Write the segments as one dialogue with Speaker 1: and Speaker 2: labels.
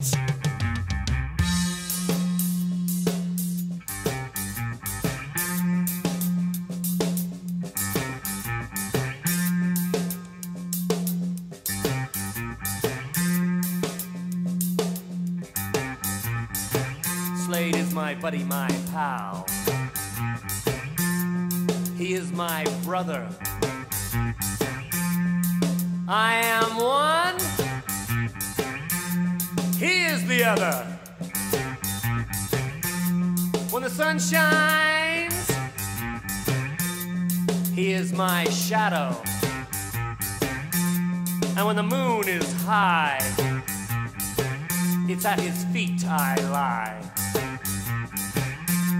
Speaker 1: Slayde is my buddy, my pal. He is my brother. I am one. Other. When the sun shines, he is my shadow. And when the moon is high, it's at his feet I lie.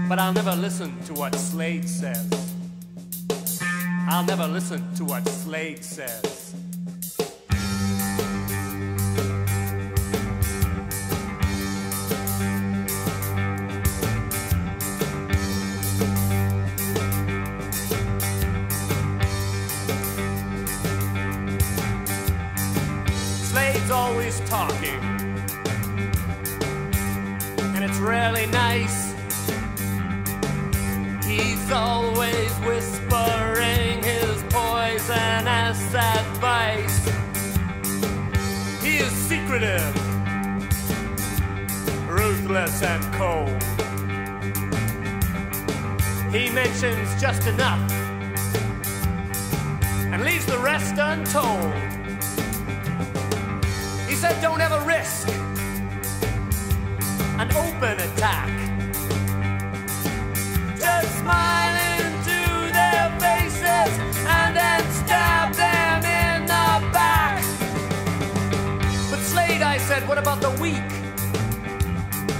Speaker 1: But I'll never listen to what Slayde says. I'll never listen to what Slayde says. Slayde's always talking, and it's really nice. He's always whispering his poisonous advice. He is secretive, ruthless, and cold. He mentions just enough and leaves the rest untold. Said, Don't ever risk an open attack. Just smile into their faces and then stab them in the back. But Slayde, I said, what about the weak,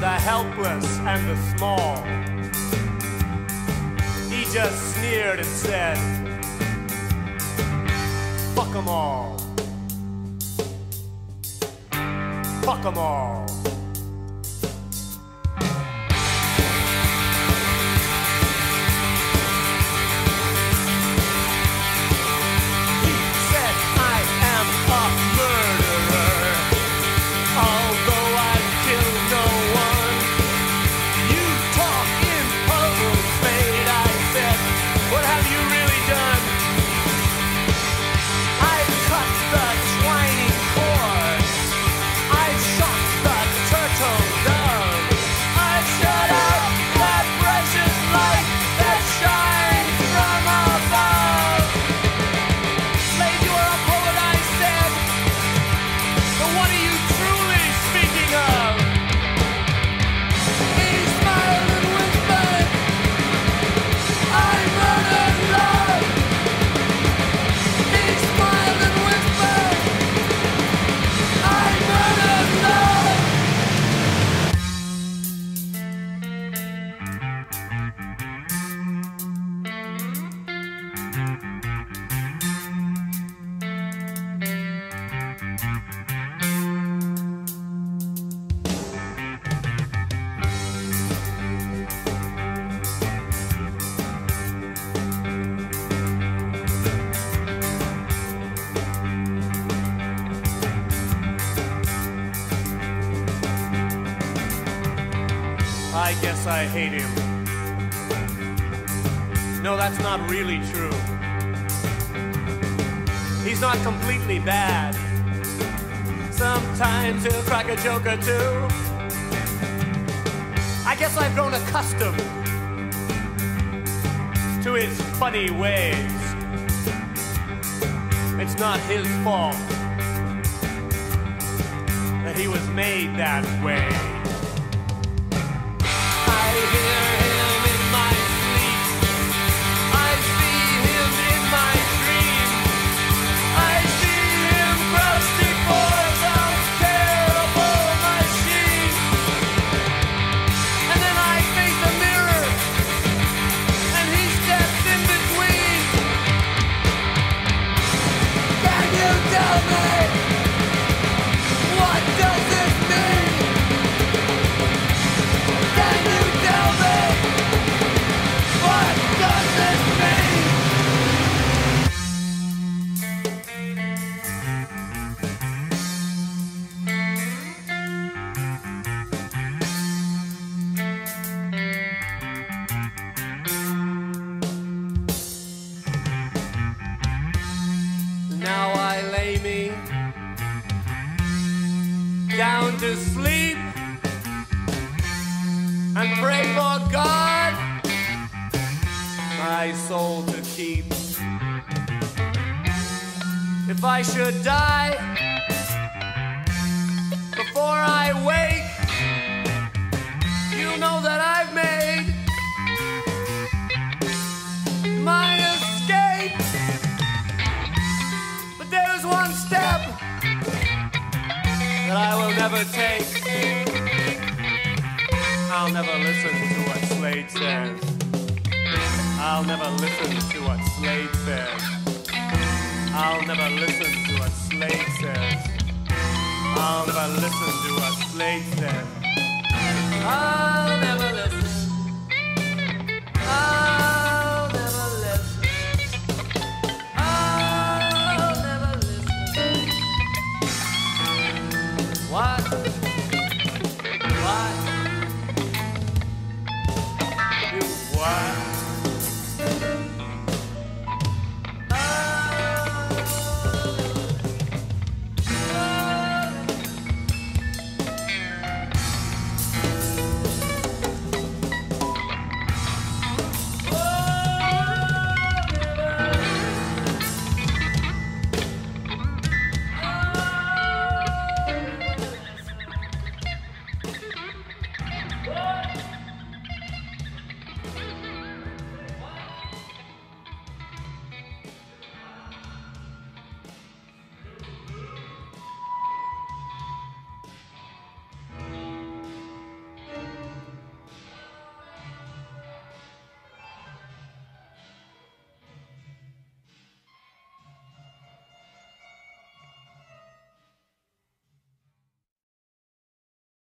Speaker 1: the helpless, and the small? He just sneered and said, Fuck them all. Fuck them all. I guess I hate him. No, that's not really true. He's not completely bad. Sometimes he'll crack a joke or two. I guess I've grown accustomed to his funny ways. It's not his fault that he was made that way. Down to sleep and pray for God my soul to keep. If I should die before I wake, you know that I've made my escape. But there's one step never take. I'll never listen to what Slayde says. I'll never listen to what Slayde says. I'll never listen to what Slayde says. I'll never listen to what Slayde says.